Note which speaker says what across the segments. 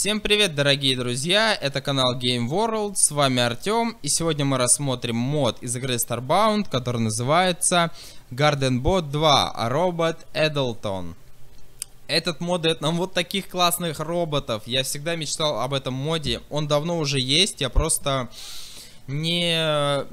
Speaker 1: Всем привет, дорогие друзья, это канал Game World, с вами Артем, и сегодня мы рассмотрим мод из игры Starbound, который называется Garden Bot 2 Robot Edelton. Этот мод дает нам вот таких классных роботов, я всегда мечтал об этом моде, он давно уже есть, я просто не,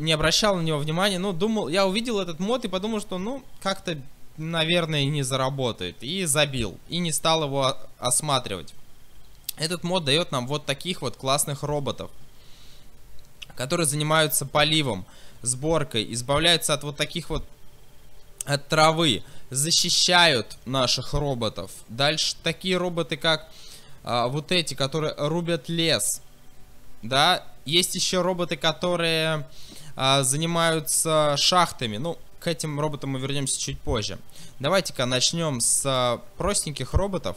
Speaker 1: не обращал на него внимания, ну, думал, я увидел этот мод и подумал, что, ну, как-то, наверное, не заработает, и забил, и не стал его осматривать. Этот мод дает нам вот таких вот классных роботов, которые занимаются поливом, сборкой, избавляются от вот таких вот от травы, защищают наших роботов. Дальше такие роботы, как а, вот эти, которые рубят лес. Да, есть еще роботы, которые а, занимаются шахтами. Ну, к этим роботам мы вернемся чуть позже. Давайте-ка начнем с а, простеньких роботов.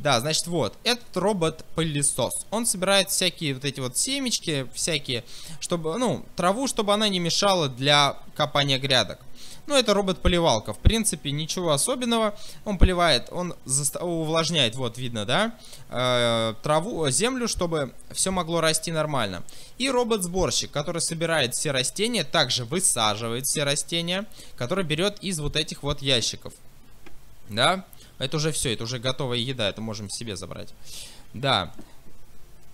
Speaker 1: Да, значит, вот, этот робот-пылесос. Он собирает всякие вот эти вот семечки, всякие, чтобы, ну, траву, чтобы она не мешала для копания грядок. Ну, это робот-поливалка. В принципе, ничего особенного. Он поливает, он увлажняет, вот видно, да, э, траву, землю, чтобы все могло расти нормально. И робот-сборщик, который собирает все растения, также высаживает все растения, который берет из вот этих вот ящиков. Да, это уже все, это уже готовая еда, это можем себе забрать. Да.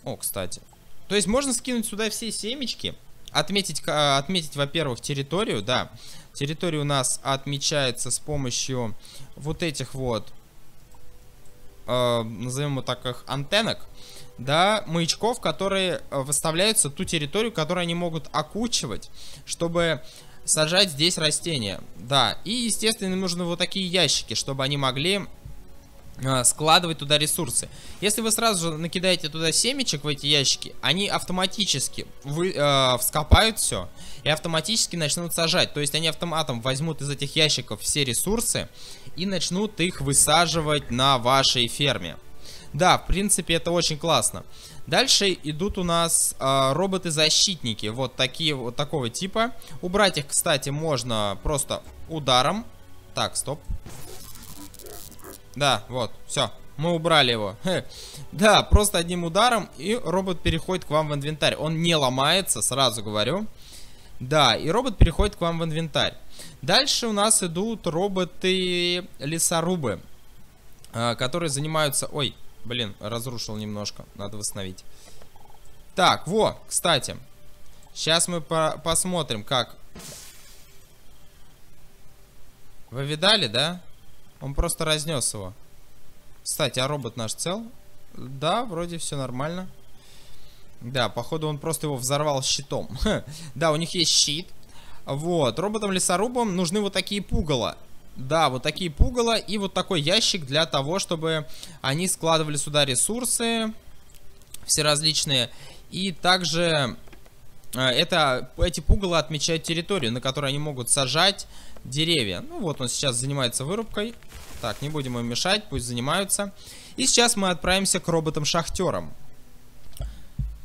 Speaker 1: О, кстати. То есть можно скинуть сюда все семечки, отметить, отметить во-первых, территорию, да. Территория у нас отмечается с помощью вот этих вот, э, назовем его так, их антеннок, да, маячков, которые э, выставляются ту территорию, которую они могут окучивать, чтобы сажать здесь растения. Да, и, естественно, нужны вот такие ящики, чтобы они могли складывать туда ресурсы. Если вы сразу же накидаете туда семечек в эти ящики, они автоматически вы, э, вскопают все и автоматически начнут сажать. То есть они автоматом возьмут из этих ящиков все ресурсы и начнут их высаживать на вашей ферме. Да, в принципе, это очень классно. Дальше идут у нас э, роботы-защитники, вот такие вот такого типа. Убрать их, кстати, можно просто ударом. Так, стоп. Да, вот, все, мы убрали его. Да, просто одним ударом, и робот переходит к вам в инвентарь. Он не ломается, сразу говорю. Да, и робот переходит к вам в инвентарь. Дальше у нас идут роботы-лесорубы, э, которые занимаются... Ой, Блин, разрушил немножко. Надо восстановить. Так, во, кстати. Сейчас мы по посмотрим, как... Вы видали, да? Он просто разнес его. Кстати, а робот наш цел? Да, вроде все нормально. Да, походу он просто его взорвал щитом. да, у них есть щит. Вот, роботам-лесорубам нужны вот такие пугала. Да, вот такие пугало и вот такой ящик для того, чтобы они складывали сюда ресурсы все различные. И также это, эти пугало отмечают территорию, на которой они могут сажать деревья. Ну вот он сейчас занимается вырубкой. Так, не будем им мешать, пусть занимаются. И сейчас мы отправимся к роботам-шахтерам.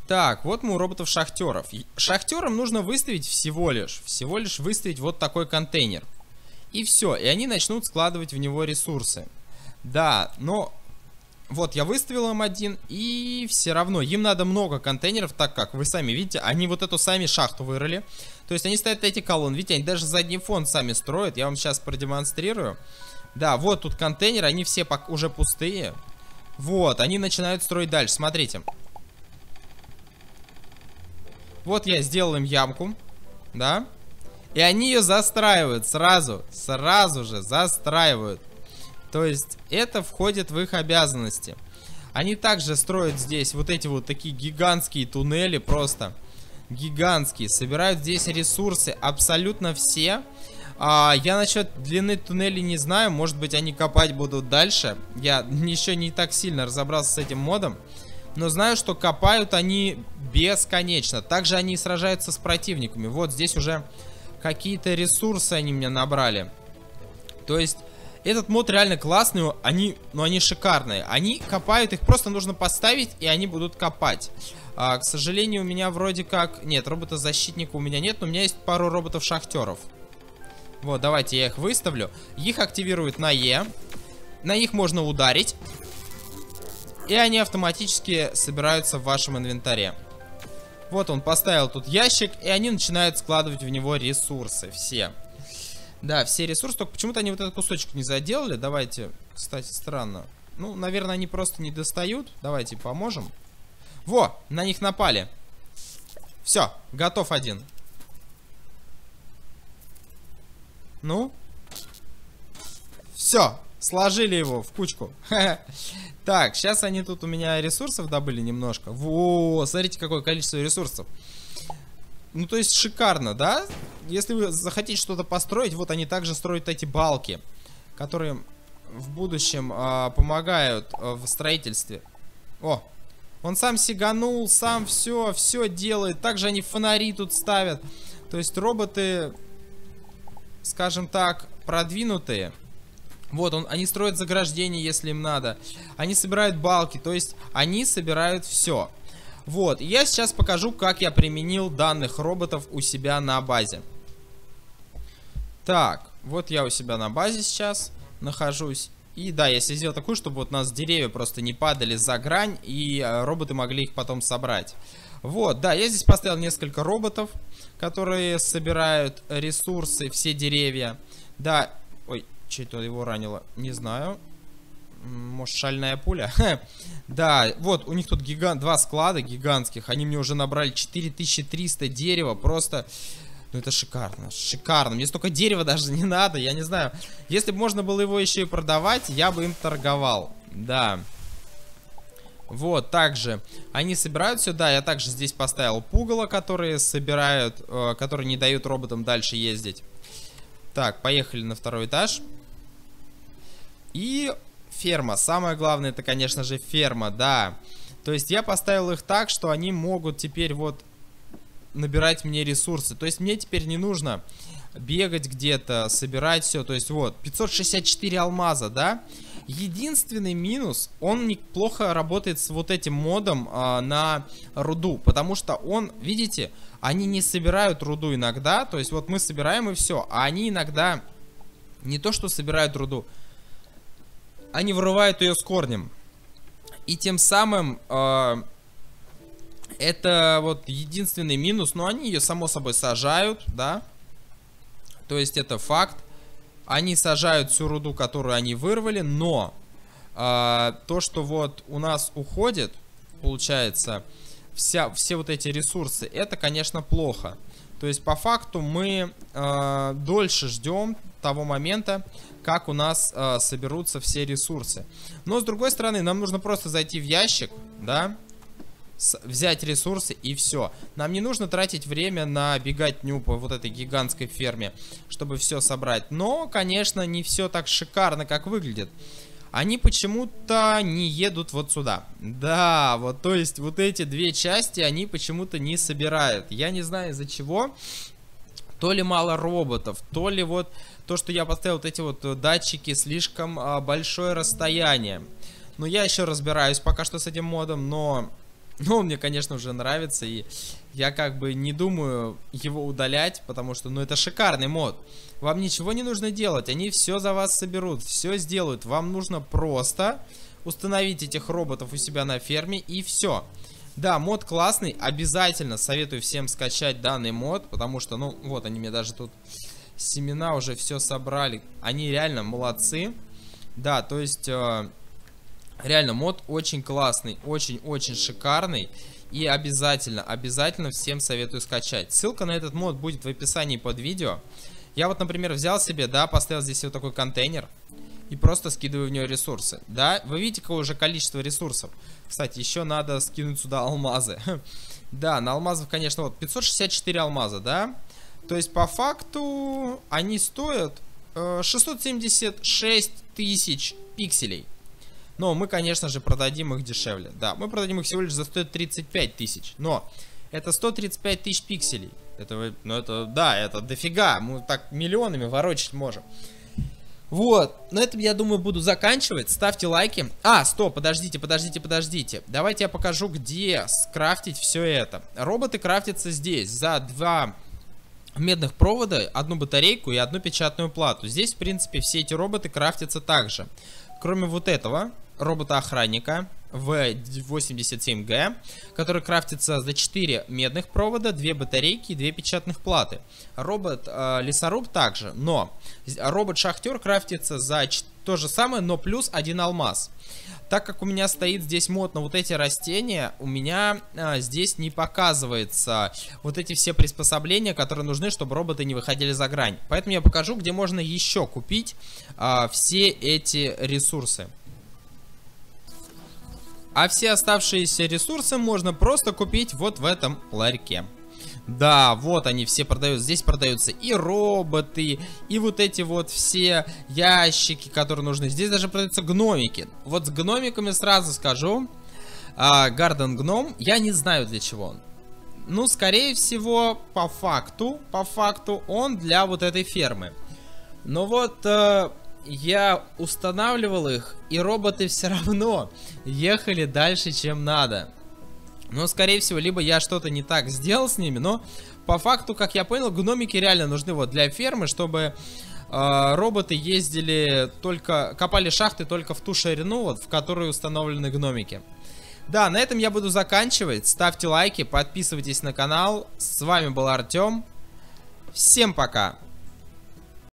Speaker 1: Так, вот мы у роботов-шахтеров. Шахтерам нужно выставить всего лишь, всего лишь выставить вот такой контейнер. И все, и они начнут складывать в него ресурсы. Да, но вот я выставил им один, и все равно им надо много контейнеров, так как вы сами видите, они вот эту сами шахту вырыли. То есть они ставят эти колонны, видите, они даже задний фон сами строят, я вам сейчас продемонстрирую. Да, вот тут контейнеры, они все уже пустые. Вот, они начинают строить дальше, смотрите. Вот я сделал им ямку, да. И они ее застраивают сразу, сразу же застраивают. То есть это входит в их обязанности. Они также строят здесь вот эти вот такие гигантские туннели, просто гигантские. Собирают здесь ресурсы абсолютно все. А, я насчет длины туннелей не знаю, может быть они копать будут дальше. Я еще не так сильно разобрался с этим модом. Но знаю, что копают они бесконечно. Также они сражаются с противниками. Вот здесь уже какие-то ресурсы они мне набрали. То есть, этот мод реально классный, они, ну они шикарные. Они копают, их просто нужно поставить, и они будут копать. А, к сожалению, у меня вроде как... Нет, робота-защитника у меня нет, но у меня есть пару роботов-шахтеров. Вот, давайте я их выставлю. Их активируют на Е. На них можно ударить. и они автоматически собираются в вашем инвентаре. Вот он поставил тут ящик, и они начинают складывать в него ресурсы, все. Да, все ресурсы, только почему-то они вот этот кусочек не заделали. Давайте, кстати, странно. Ну, наверное, они просто не достают. Давайте поможем. Во, на них напали. Все, готов один. Ну? Все, сложили его в кучку. Так, сейчас они тут у меня ресурсов добыли немножко. Во, смотрите, какое количество ресурсов. Ну, то есть шикарно, да? Если вы захотите что-то построить, вот они также строят эти балки, которые в будущем э, помогают э, в строительстве. О, он сам сиганул, сам все, все делает. Также они фонари тут ставят. То есть роботы, скажем так, продвинутые. Вот, он, они строят заграждение, если им надо. Они собирают балки, то есть они собирают все. Вот, я сейчас покажу, как я применил данных роботов у себя на базе. Так, вот я у себя на базе сейчас нахожусь. И да, я сделал такую, чтобы вот у нас деревья просто не падали за грань, и э, роботы могли их потом собрать. Вот, да, я здесь поставил несколько роботов, которые собирают ресурсы, все деревья. Да, ой, что-то его ранило, не знаю. Может, шальная пуля? да, вот, у них тут гигант, два склада гигантских. Они мне уже набрали 4300 дерева. Просто, ну это шикарно, шикарно. Мне столько дерева даже не надо, я не знаю. Если бы можно было его еще и продавать, я бы им торговал. Да. Вот, также они собирают сюда. Я также здесь поставил пугало, которые собирают, э, которые не дают роботам дальше ездить. Так, поехали на второй этаж. И ферма. Самое главное, это, конечно же, ферма, да. То есть я поставил их так, что они могут теперь вот набирать мне ресурсы. То есть мне теперь не нужно бегать где-то, собирать все. То есть вот, 564 алмаза, да? Единственный минус, он неплохо работает с вот этим модом а, на руду, потому что он, видите, они не собирают руду иногда, то есть вот мы собираем и все, а они иногда не то что собирают руду, они вырывают ее с корнем. И тем самым э, это вот единственный минус, но они ее само собой сажают, да. То есть это факт. Они сажают всю руду, которую они вырвали, но э, то, что вот у нас уходит, получается, вся, все вот эти ресурсы, это, конечно, плохо. То есть по факту мы э, дольше ждем того момента, как у нас э, соберутся все ресурсы. Но с другой стороны, нам нужно просто зайти в ящик, да, взять ресурсы и все. Нам не нужно тратить время на беготню по вот этой гигантской ферме, чтобы все собрать. Но, конечно, не все так шикарно, как выглядит. Они почему-то не едут вот сюда. Да, вот то есть вот эти две части они почему-то не собирают. Я не знаю из-за чего. То ли мало роботов, то ли вот то, что я поставил вот эти вот э, датчики, слишком а, большое расстояние. Ну, я еще разбираюсь пока что с этим модом, но... Ну, он мне, конечно, уже нравится, и я как бы не думаю его удалять, потому что, ну, это шикарный мод. Вам ничего не нужно делать, они все за вас соберут, все сделают. Вам нужно просто установить этих роботов у себя на ферме, и все. Да, мод классный, обязательно советую всем скачать данный мод, потому что, ну, вот они мне даже тут семена уже все собрали. Они реально молодцы. Да, то есть, э, реально мод очень классный, очень-очень шикарный. И обязательно, обязательно всем советую скачать. Ссылка на этот мод будет в описании под видео. Я вот, например, взял себе, да, поставил здесь вот такой контейнер. И просто скидываю в него ресурсы. Да, вы видите, какое уже количество ресурсов. Кстати, еще надо скинуть сюда алмазы. Да, на алмазов, конечно, вот 564 алмаза, да. То есть, по факту, они стоят э, 676 тысяч пикселей. Но мы, конечно же, продадим их дешевле. Да, мы продадим их всего лишь за 135 тысяч. Но это 135 тысяч пикселей. Это, ну это, да, это дофига. Мы так миллионами ворочать можем. Вот, на этом, я думаю, буду заканчивать. Ставьте лайки. А, стоп, подождите, подождите, подождите. Давайте я покажу, где скрафтить все это. Роботы крафтятся здесь за два медных провода, одну батарейку и одну печатную плату. Здесь, в принципе, все эти роботы крафтятся также. Кроме вот этого робота-охранника, V87G, который крафтится за 4 медных провода, 2 батарейки и 2 печатных платы. Робот э, лесоруб также, но робот-шахтер крафтится за то же самое, но плюс один алмаз. Так как у меня стоит здесь мод на вот эти растения, у меня а, здесь не показывается вот эти все приспособления, которые нужны, чтобы роботы не выходили за грань. Поэтому я покажу, где можно еще купить а, все эти ресурсы. А все оставшиеся ресурсы можно просто купить вот в этом ларьке. Да, вот они все продаются. Здесь продаются и роботы, и вот эти вот все ящики, которые нужны. Здесь даже продаются гномики. Вот с гномиками сразу скажу. Гарден гном, я не знаю для чего он. Ну, скорее всего, по факту, по факту, он для вот этой фермы. Но вот э, я устанавливал их, и роботы все равно ехали дальше, чем надо. Но, скорее всего, либо я что-то не так сделал с ними, но по факту, как я понял, гномики реально нужны вот для фермы, чтобы э, роботы ездили только, копали шахты только в ту ширину, вот, в которой установлены гномики. Да, на этом я буду заканчивать. Ставьте лайки, подписывайтесь на канал. С вами был Артем. Всем пока!